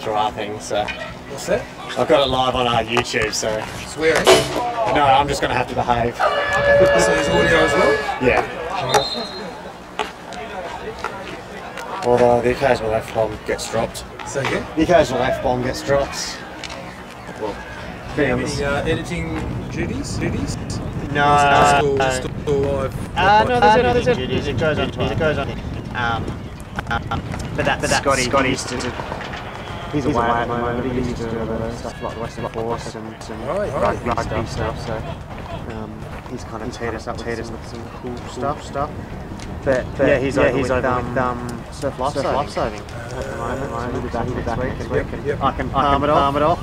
on YouTube through our thing, so What's that? I've got it live on our YouTube, so Swearing. no, I'm just going to have to behave. So there's audio as well. Yeah. Although the occasional F bomb gets dropped. So yeah. The occasional F bomb gets dropped. Well, Any uh, editing duties? Duties? no, Still, no. still, still live. Uh, no, there's Uh, another there's duties. It goes on to it goes on. Um, um, but that, but that Scotty Scotty used used to. He's away at the moment. He used to do stuff like the Western Force and some Right, right. rugby, rugby stuff. So um, he's kind of teared us up, teared us with some cool stuff, stuff. But, but yeah, he's over, he's with, um, um, surf life surf life saving at the moment. So he'll be back next week, and Yep, yep. I can palm it off. Palm it off.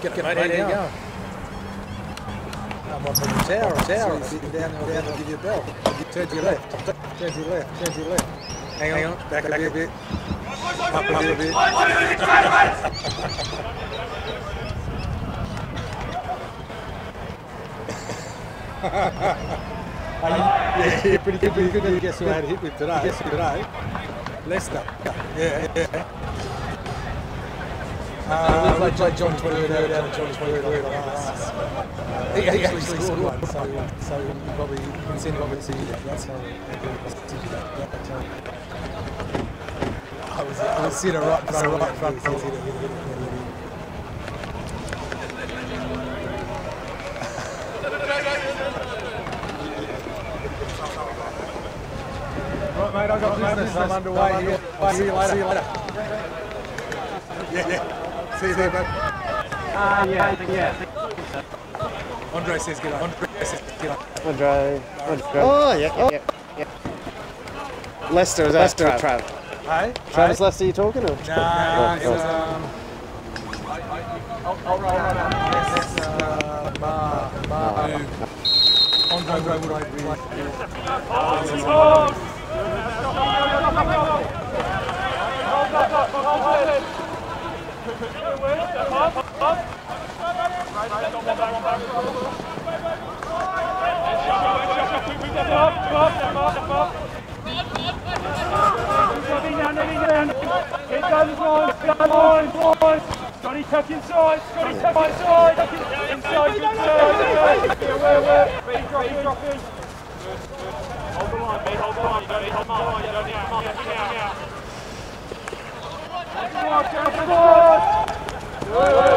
Get, get, mate, how you going? I'm up in the tower, tower, sitting down there, down, I'll give you a bell. Turn to your left, turn to your left, turn to your left. Hang on, back, back a bit. Up a little bit. yeah, yeah, pretty good, pretty good. Guess who I had a hit with today? Guess who today? Lester. Yeah, yeah. Uh, we played John 20 down and John 20 on us. He he actually scored one, so, so you probably can send him over to see that. So, I was, I was sitting right in front right in front. Right, mate, I've got business. I'm underway here. See you later. See you later. Yeah, yeah. See you there, bud. Uh, yeah, yeah. Andre says get up. Andre says get up. Andre. Andre. Oh yeah, yeah, yeah. yeah. Lester is Lester Trav. Trav. Hey? Travis Lester, you talking or? Nah, Oh, it was, oh. um... I'll roll right up. Yes, it's, uh, Ma, Ma, who- Andre Wood, I really... Scotty tuck inside, Scotty tuck inside, tuck in- inside, good serve. Yeah, where, where? Ready, drop in, drop in. Hold the line, mate, hold the line, you don't need to hold the line, you don't need to hold the line, now, now. Come on, come on, come on. Whoa!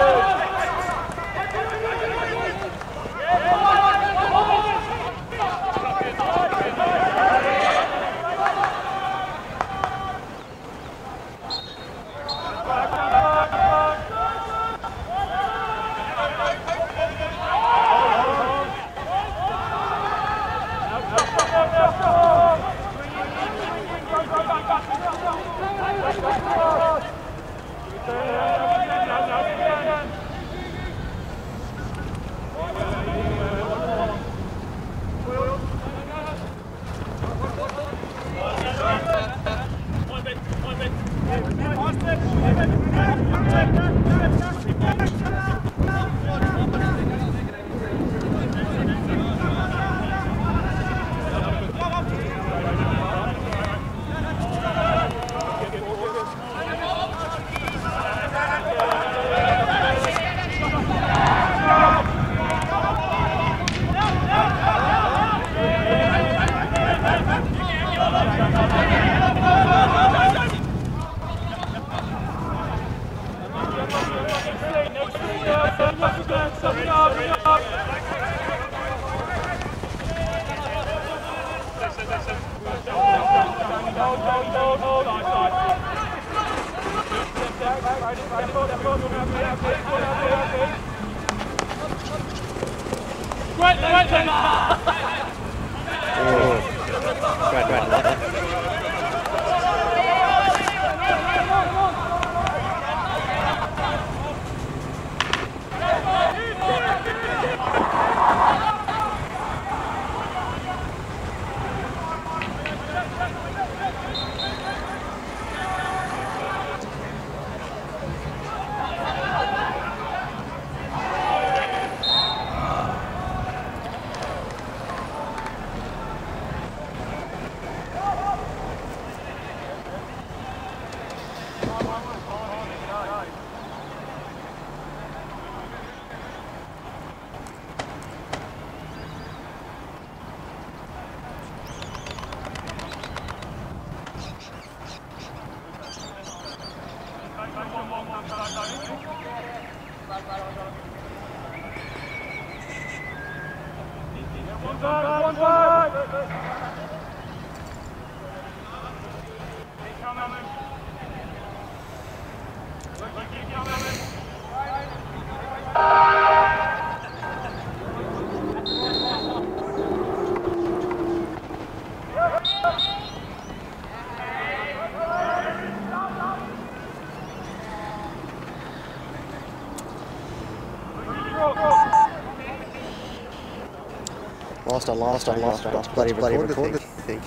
Lost, I lost, I lost, I lost. Bloody, bloody recorded, I think.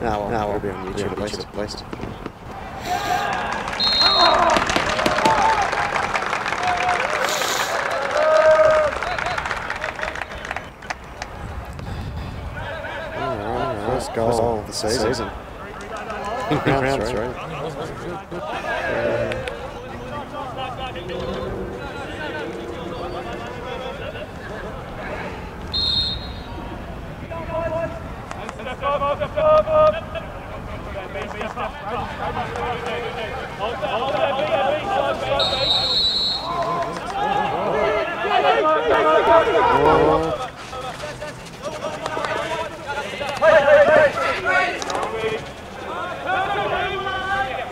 no, well, no, we'll be on YouTube at least. At least. Alright, First goal of the season. Round three.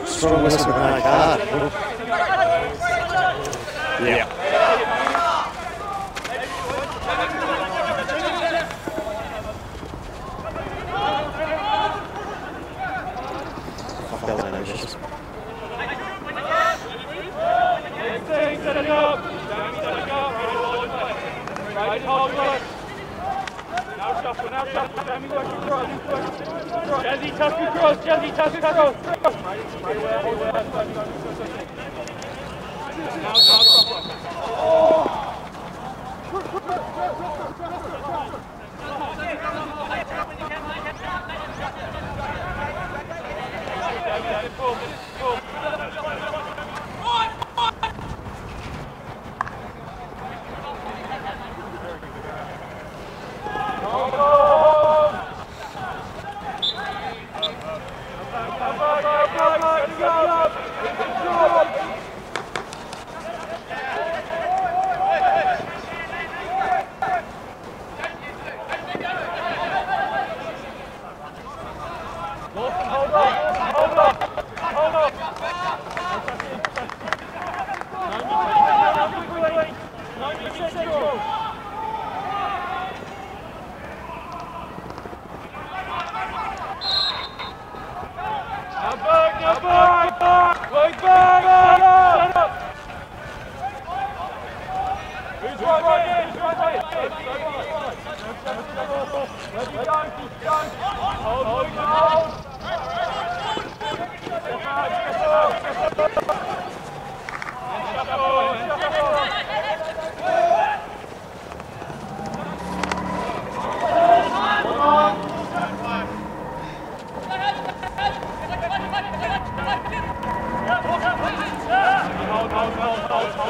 Strong whistle, but no card. Yeah. Open out top with Sammy Lucky cross. Jesse Tucker cross. Jesse Tucker cross. Now, now, now. Oh! Hold, hold, hold, hold, hold.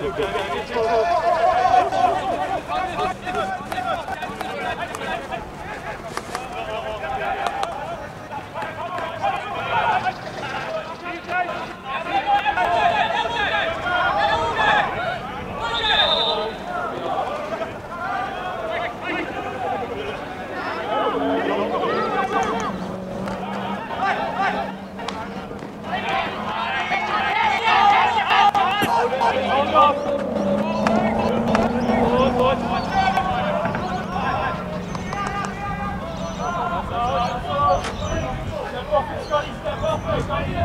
Thank you. Bye.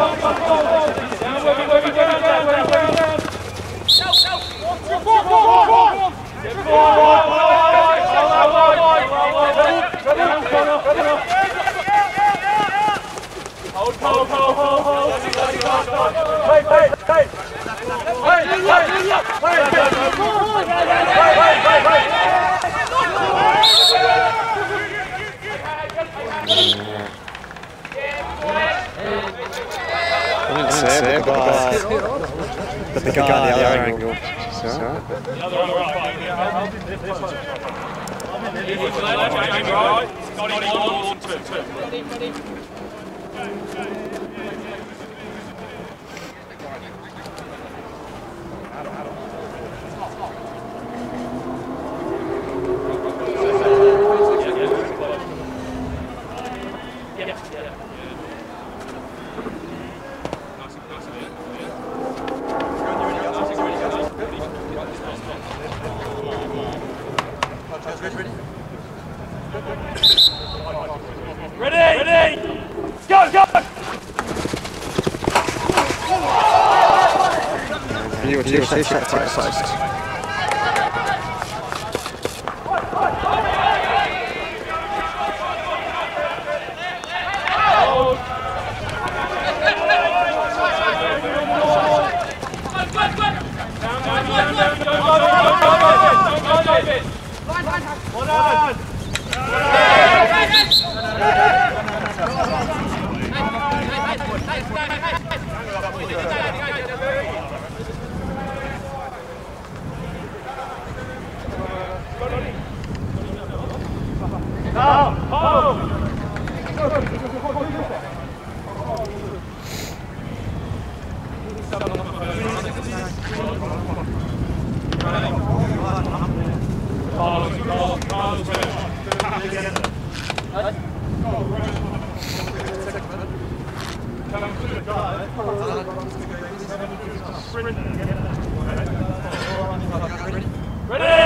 sacrifices. Ready?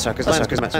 That's right, because Lane's good match one, right? Match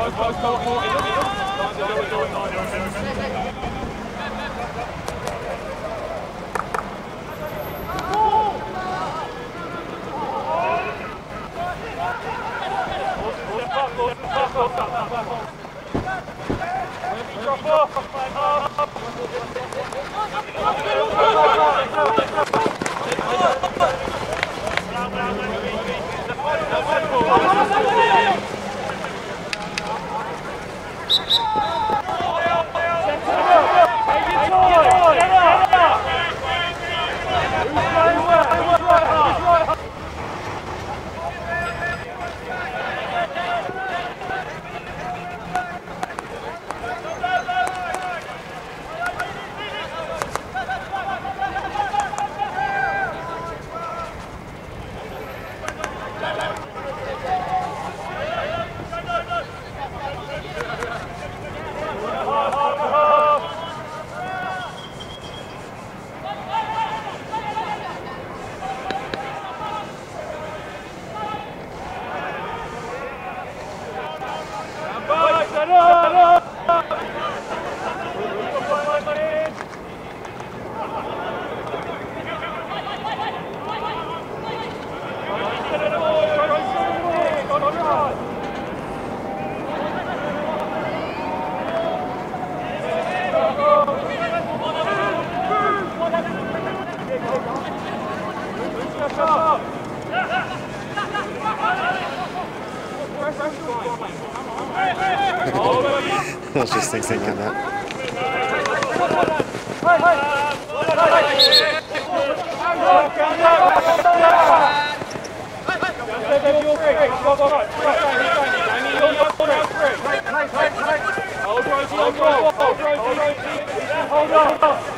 I was just thinking that. Hold on.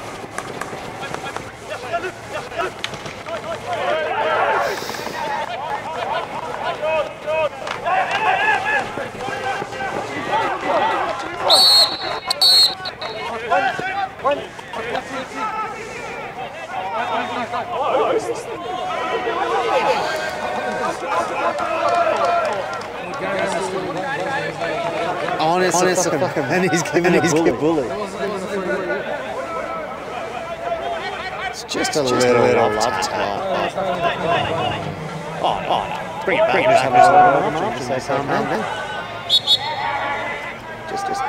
Honest, honest, fucking, and he's giving he's bully. bully. It's just a little, little love tap. Oh, oh, oh no. Oh, oh, Bring it back. Bring it back. Just have his Say calm down. Just, just.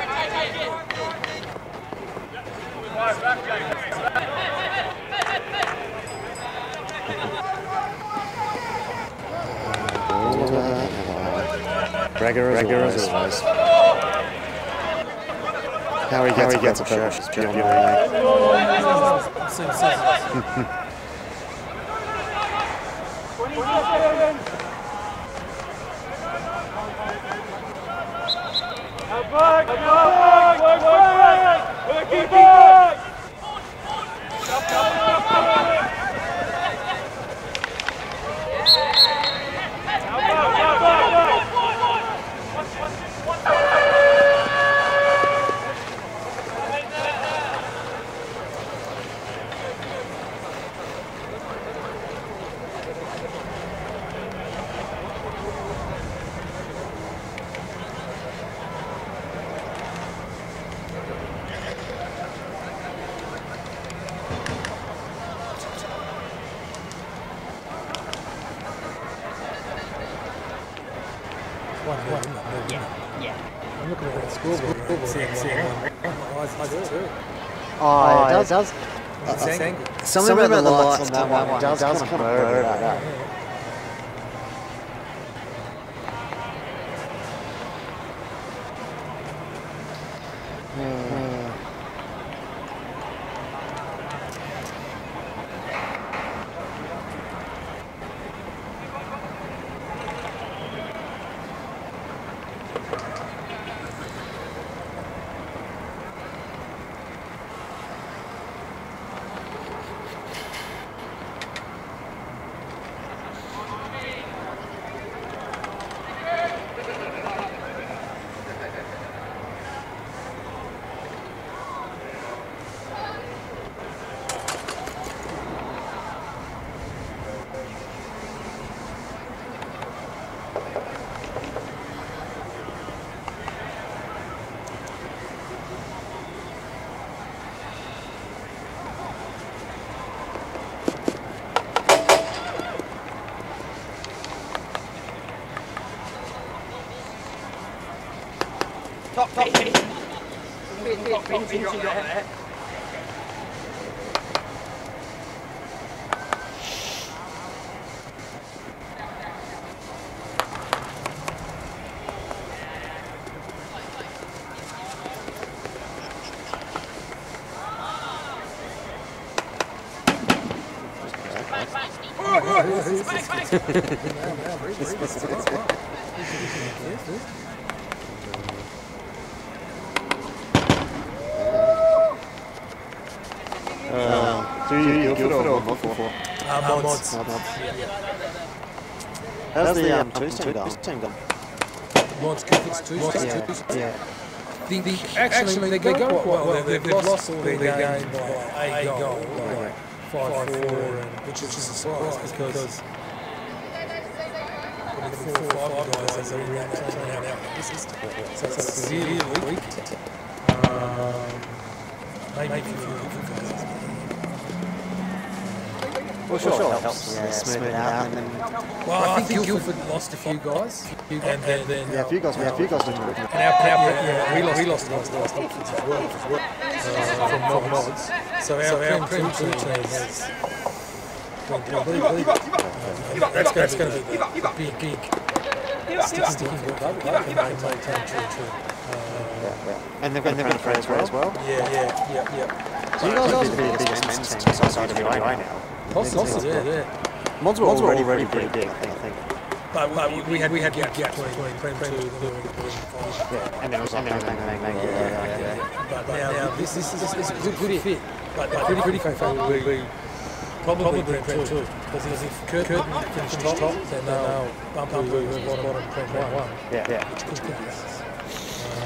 Regular, regular as always. How he gets, How he gets a church is beyond me. Back, back, back, back, back, back, keep back. One, one, isn't it? Yeah. yeah. I'm looking at that scoreboard. and seeing, seeing one. My eyes, I do too. Oh, it does. does. It's angled. Something, about, the lights on that one does, does kind of blur it out. Do you Guildford or Modford? Mods. How's the um, two team going? Team going? Mods, Guildford's two. Mods, Yeah, two. yeah. The, the, actually, they, they go quite well. They've, they've, they've lost all their games by a goal, like five four, and which is just a surprise because putting four or five guys that are in that team now, now, this is so it's severely weak. Um, maybe if Well, sure, it helps. Yeah, smooth it out. And then, Well, I think Guildford lost a few guys, and then, then yeah, a few guys, yeah, a few guys did good. And our, our, yeah, we lost, we lost guys last options as well, as well uh, from mob mods. So our, so our Prem 2 team has been completely. That's, that's going to be the, the big, big stick sticking point that they maintain true, true. And they've got a friend as well. Yeah, yeah, yeah, yeah. So you guys are the biggest men's team outside of WA now. Possibly, yeah, yeah. Mods were already, already pretty big, I think. But, but we, we had we had gap gap between Prem 2 and the Prem Yeah, and then it was like, bang, bang, bang, bang, yeah, yeah, yeah. But now, this, this, is, this is a good fit. But, but pretty, pretty faithful. We, we probably, probably Prem 2. Because if, if Curtin finished top, top, then they'll bump up to the bottom, bottom Prem 1. Yeah, yeah. Which could be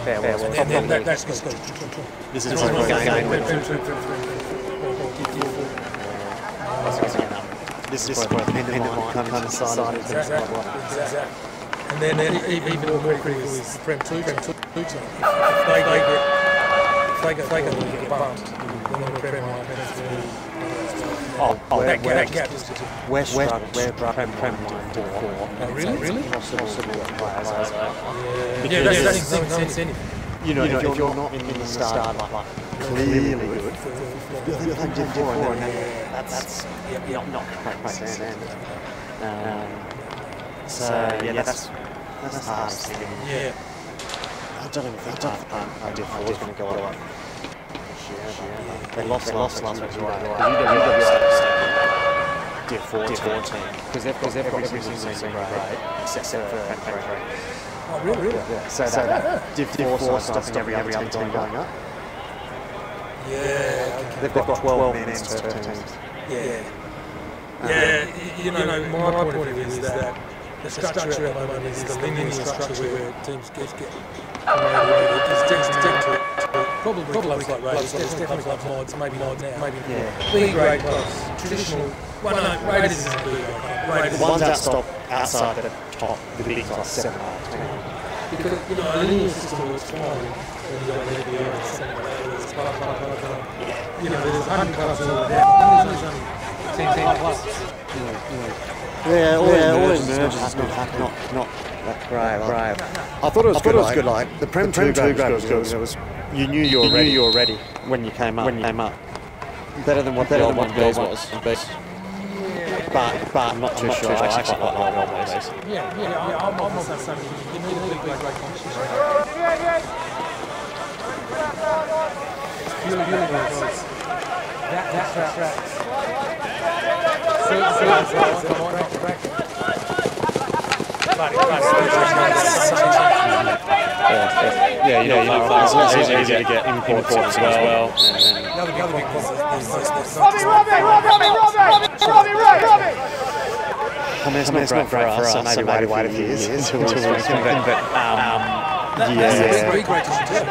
Fair, well, And then, then that, that's good. This is what we're going with. This is what dependent on kind of decided. Exactly. Exactly. And then, then even, even more critical is Prem 2, Prem 2 team. If they get, if they get, they get, they get bumped, then the Prem 1, Prem 2, Oh, oh, that, we're, that gap is we're, we're, we're Prem, Prem 1 4. Oh, really? Really? Possible players as well. Yeah, that's, that's no incentive. You know, if, you're, not in, the start, like, like clearly good, you're playing Div 4 and then that's, that's not, not quite standard. Um, so, yeah, that's, that's the hardest thing. Yeah. I don't even think half um, Div 4 is going to go up. They lost, they lost last week to UWA. Div 4 team. Because they've got every single team grade except for Prem 3. Oh, really? Really? Yeah, so that Div 4 side stopping every other team going up. Yeah. Okay. They've got 12 men's per team. Yeah. Yeah, y- you know, my, my point of view is that the structure at the moment is the linear structure where teams get, get promoted. There's definitely to, to probably, probably clubs like Raiders, there's definitely clubs mods, maybe not now, maybe Yeah. B grade clubs, traditional. Well, no, Raiders isn't a B grade club. Raiders The ones that stop outside the top, the big like 7 or 10. because you know a linear system works fine when you don't need the other seven players, blah, blah, blah, blah. You know, there's 100 clubs all there. There's only 10, 10 clubs. Yeah, all, yeah, all these mergers is not, not, not that great. Like, I thought it was, I good, it was good. Like the Prem, Prem two grade was good. It was you knew you were ready. You were ready when you came up. When you came up, better than what the old one Bees was. But but I'm not too sure. I actually quite like the old one Bees. Yeah, yeah, yeah. I'm, I'm not saying you need a big, big, great competition. It's purely, purely that, that, that, that. Certain certain players that might not crack it. But, but, Yeah, you know, it's not so easy to get imports as well. the other, the other big problem is this, this, Robbie, Robbie, Robbie, Robbie, Robbie, Robbie, Robbie. I mean, it's not great for us, so maybe wait a few years until we can but That's yeah. B grade competition.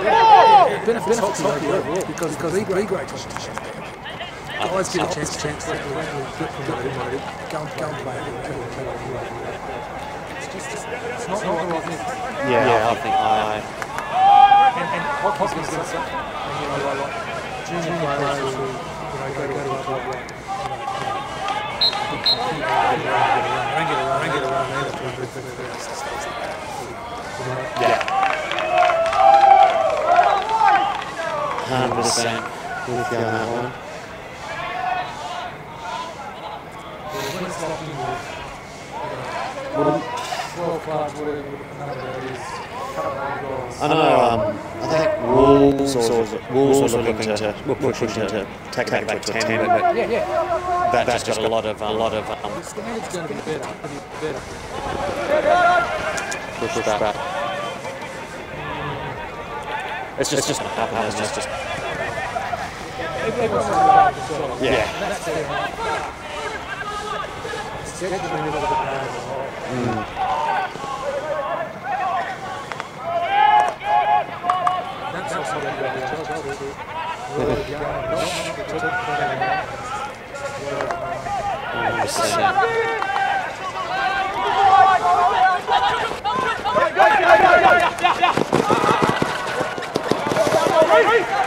It benefits Hockey overall because because B grade competition. Guys get a chance to chance to get promoted, go and go play. It's just it's not the right mix. Yeah, I think I. And and hockey's got something. And you know like junior players who you know go to a club like you know. Big compete, don't get around, don't get around, don't get around either. You know, Yeah. Hundred percent with you on that one. When it's locked in with, you know, 12 clubs, whatever the number is, couple of goals. I know. Um, I think Wolves or Wolves were looking to were pushing to take it back to a ten, but Yeah, yeah. that just got a lot of a lot of um, The standard's it's just, it's just not happening. It's just, just. Yeah. yeah. Mm. Yeah. Hey!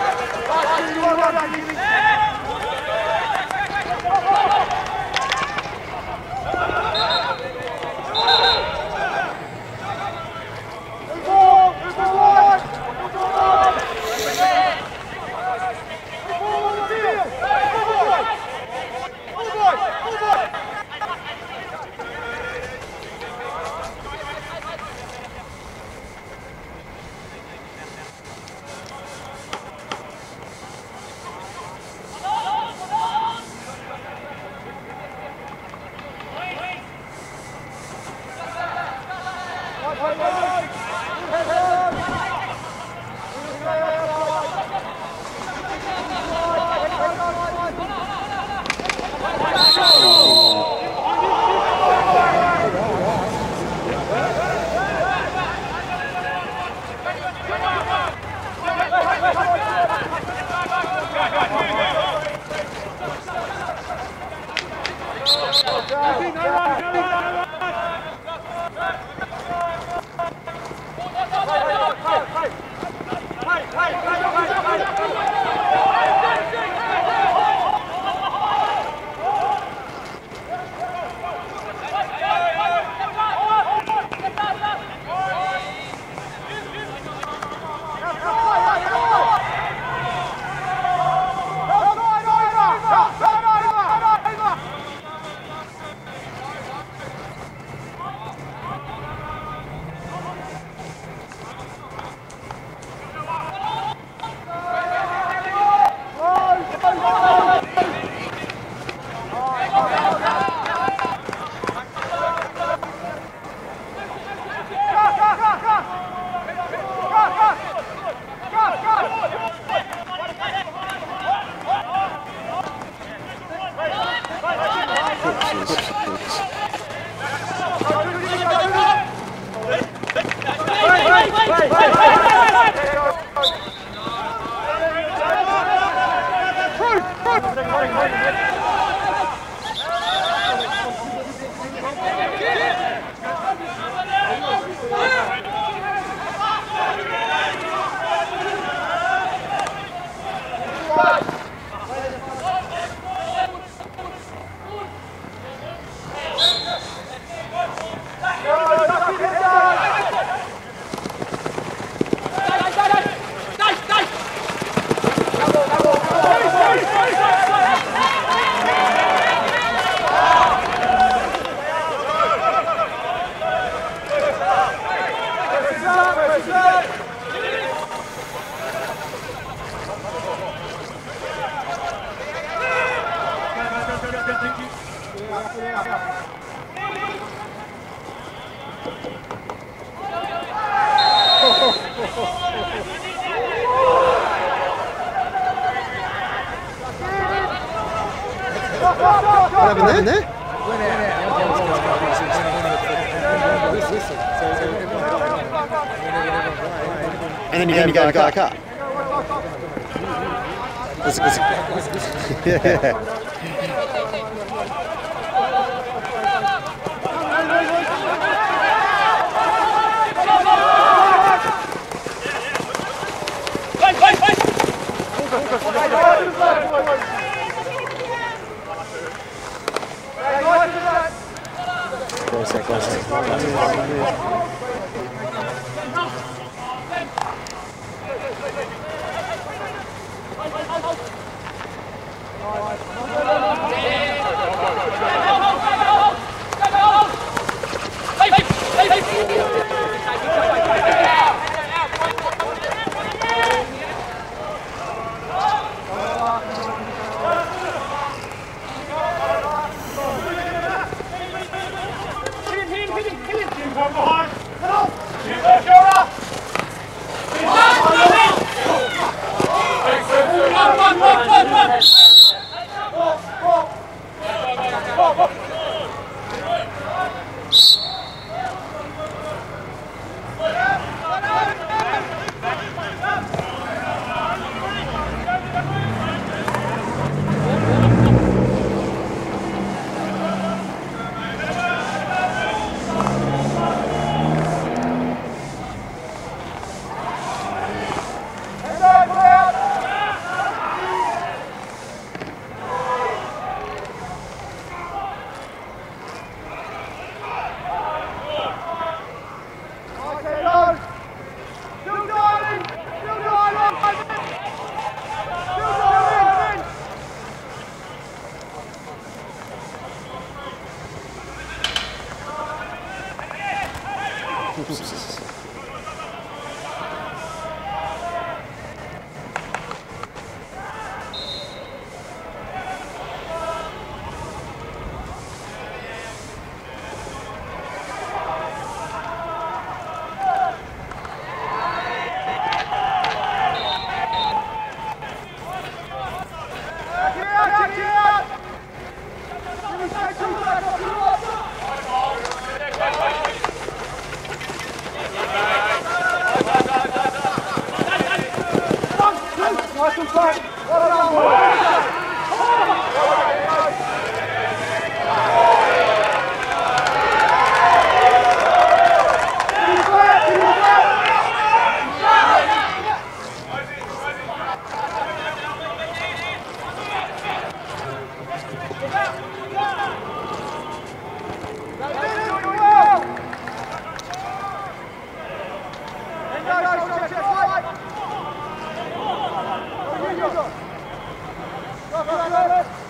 Let's go.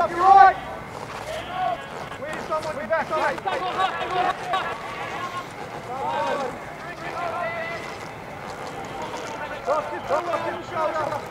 up, you're right! We need someone to be back side! Lock it, lock it, shoulder!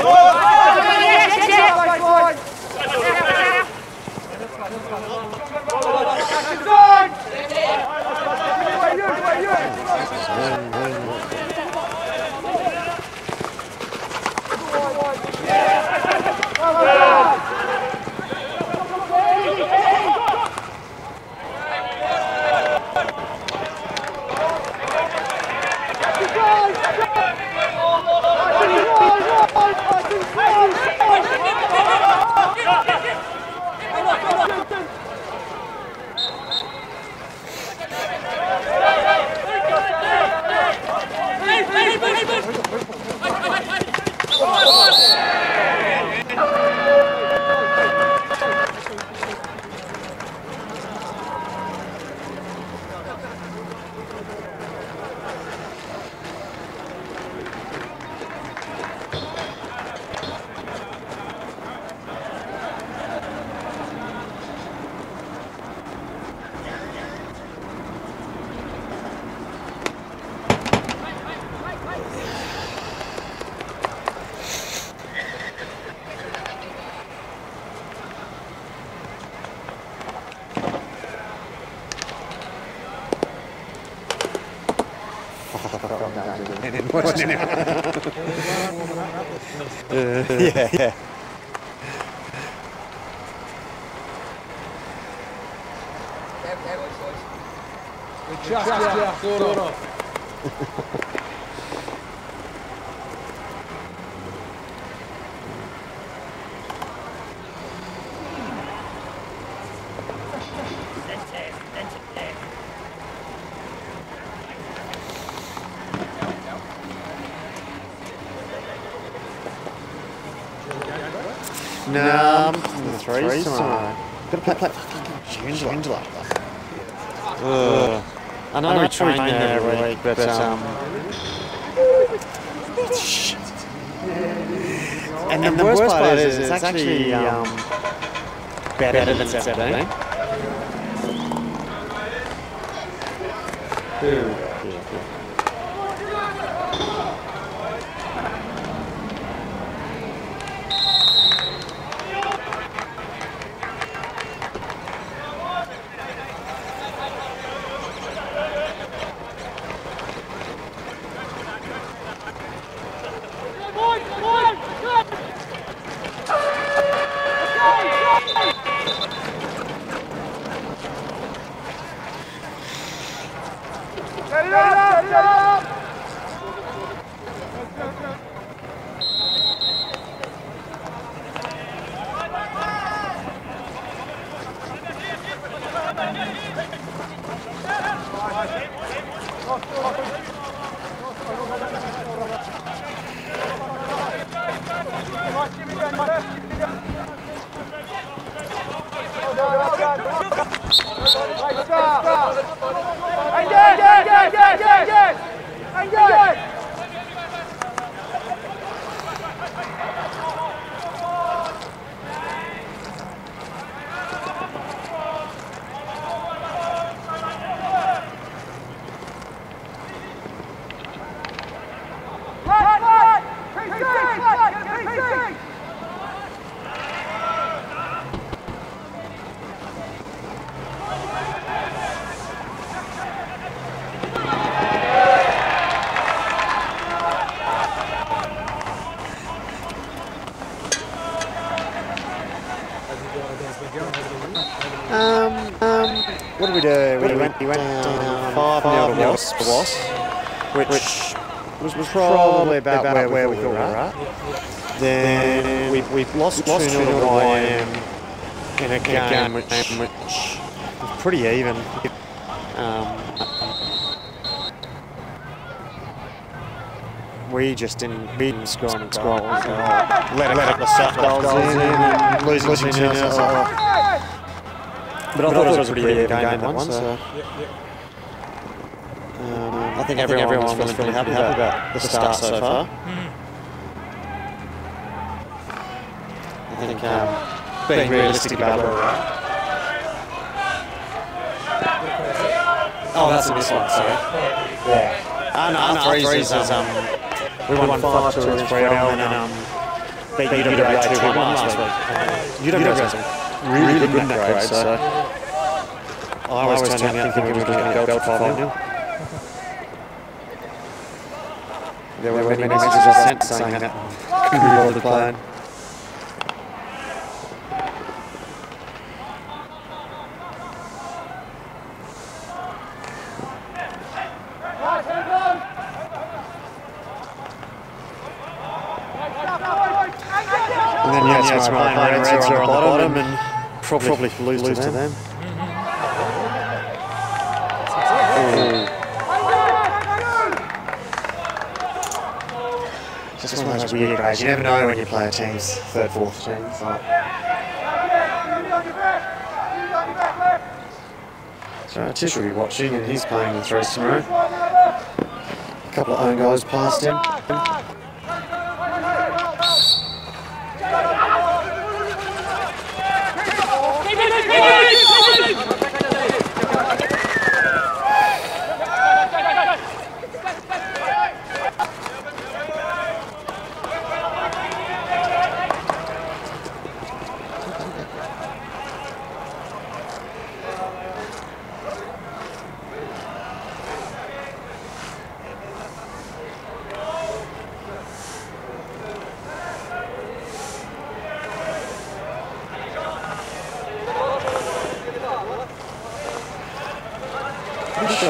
Oh! yeah, yeah. Just, just, sort of. No, the threes tonight. Gotta play, play fucking Angela. Ugh. I know, we train there every week, but um. um and, the, worst, part is, it's actually um, um better, than 17. Eh? Eh? Um, um, what did we do? We, we went, we went down 5 0 to Wasps, Wasps which, which was, was probably, about, about where, where we thought we were at. Then we've, we've lost, lost 2 0 to YM in a game which, which was pretty even. Um, we just didn't, we didn't score any goals. So let, a couple of soft goals in and losing 2 0. But I thought it was a pretty even game, that one. So. Um, I think, I everyone, everyone was feeling pretty happy, happy about the start so far. I think um, being realistic about where we're at. Oh, that's a miss one, sorry. Yeah. Uh, no, no, threes is, um, we won 5 2 against Freo and then um, beat UWA 2 1 last week. UWA was really good in that grade, so I was turning out thinking we were going to get belt 5 0. There were many messages I sent saying that couldn't be bothered playing. And then yeah, yeah, my playing Reds are on the bottom and probably, probably lose, lose to them. Hmm. Just one of those weird guys. You never know when you play a team's third, fourth team. So. Tish will be watching and he's playing the threes tomorrow. A couple of own goals past him.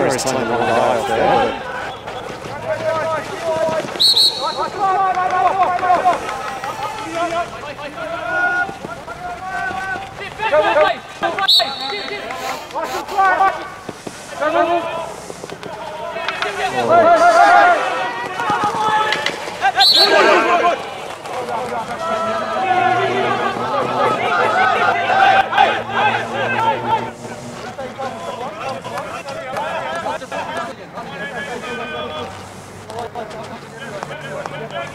Sure he's telling one guy off there.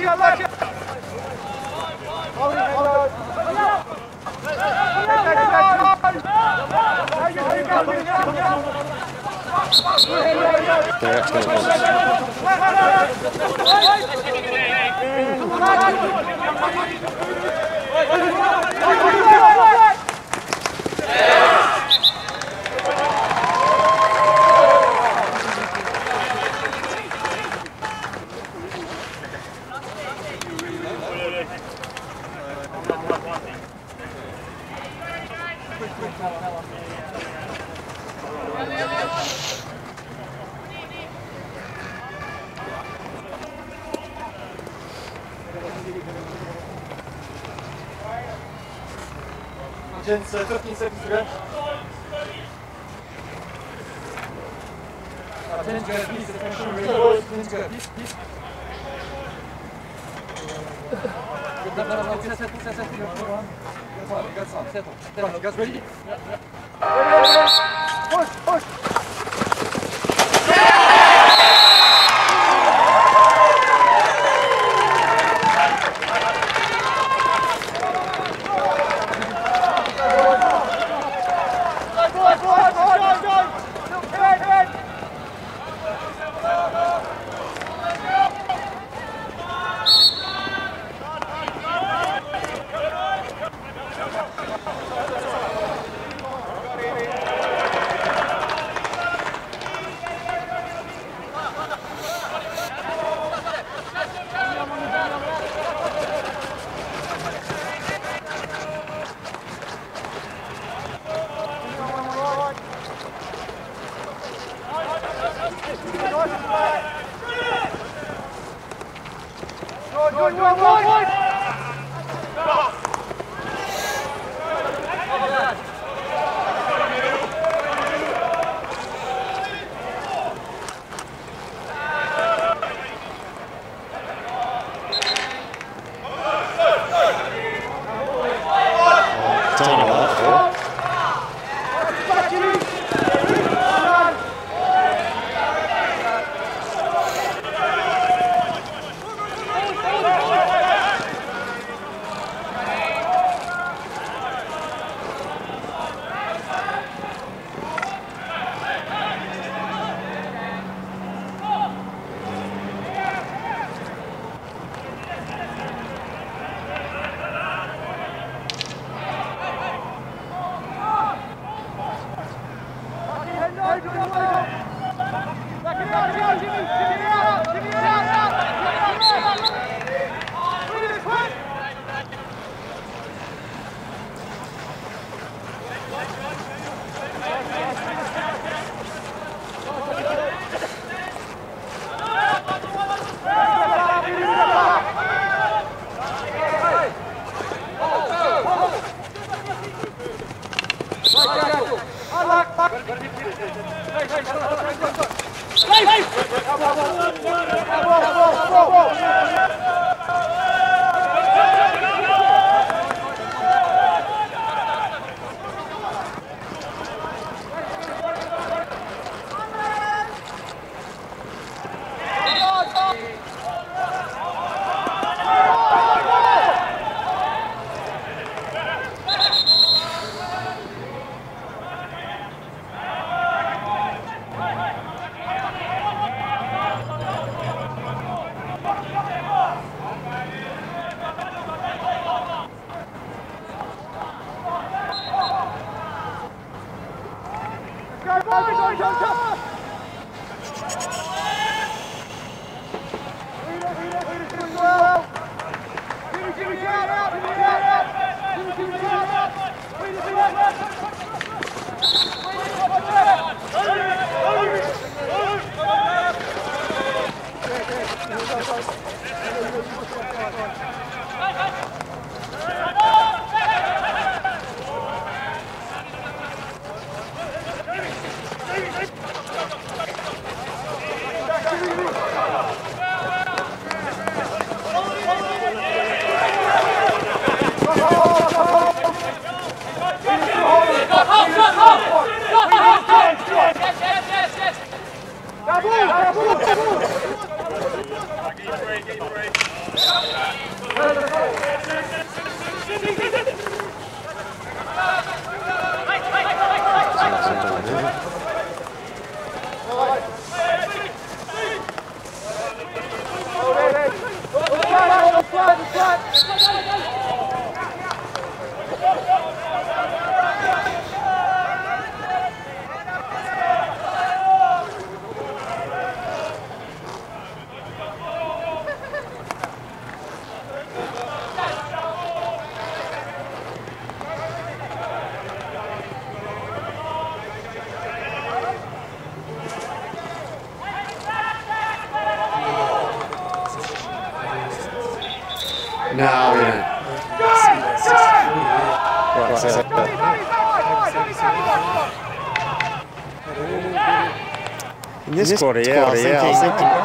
Gents, Push, push. In this,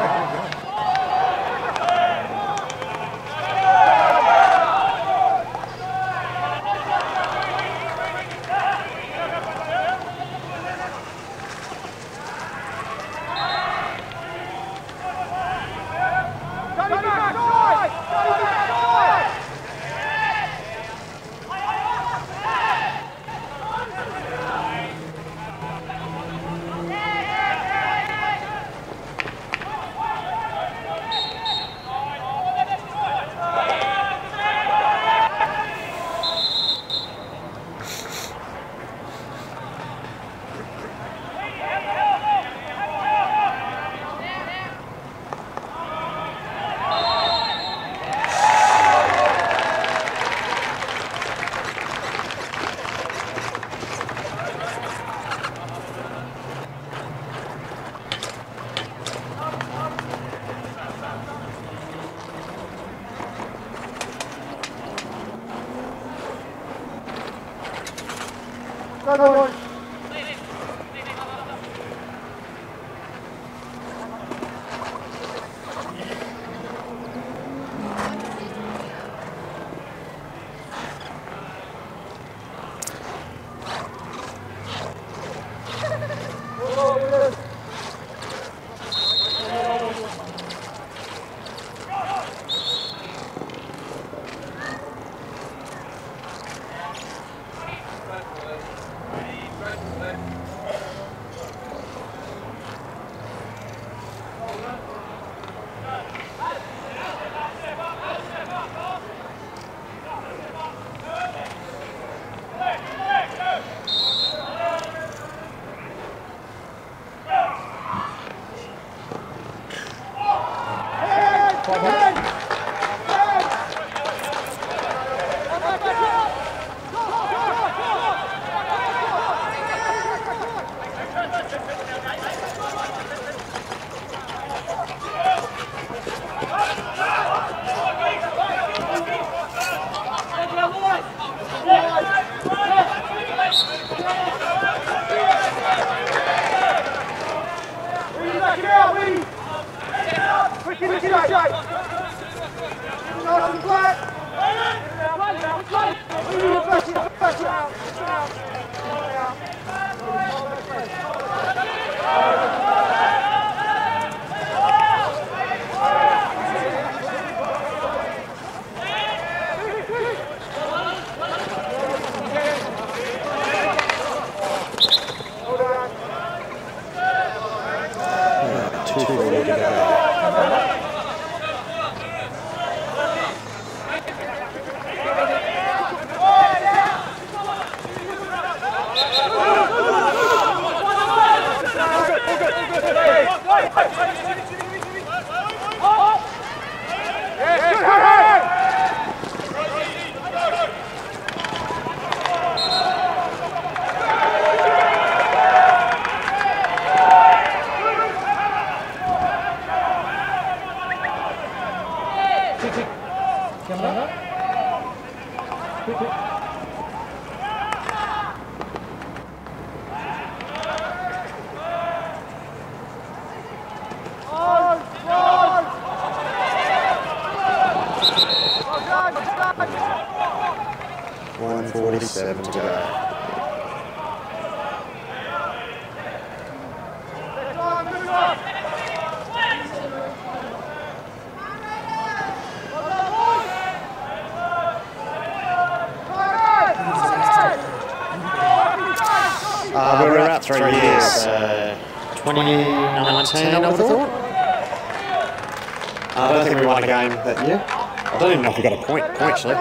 point, point actually.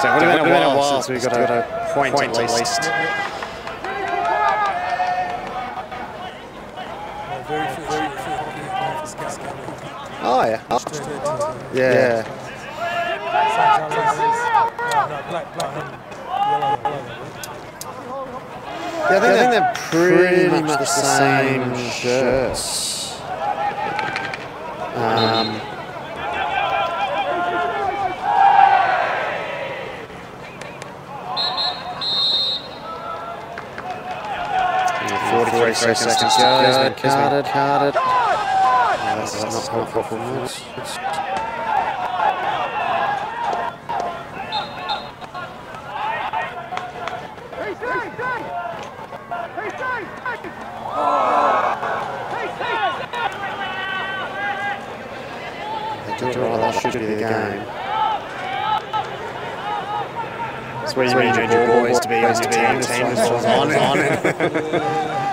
So it would have been, a while since we got a, point, at least. Very few, very few hockey players gas game. Oh yeah. Uh, Yeah. St. John's, no, black, black and yellow, yellow. Yeah, I think, I think they're pretty, much, the same shirts. Um, yeah, 43 seconds, to go. He's been carded. carded. Yeah, that's, that's not helpful for us. They do it right, that should be the game. That's where you need your boys to be on your team. team is on, on it.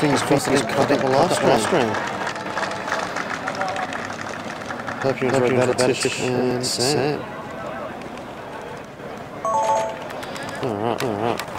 fingers crossed it's cut up the last screen. Hope you enjoyed that, Tish and Sam. Alright, alright.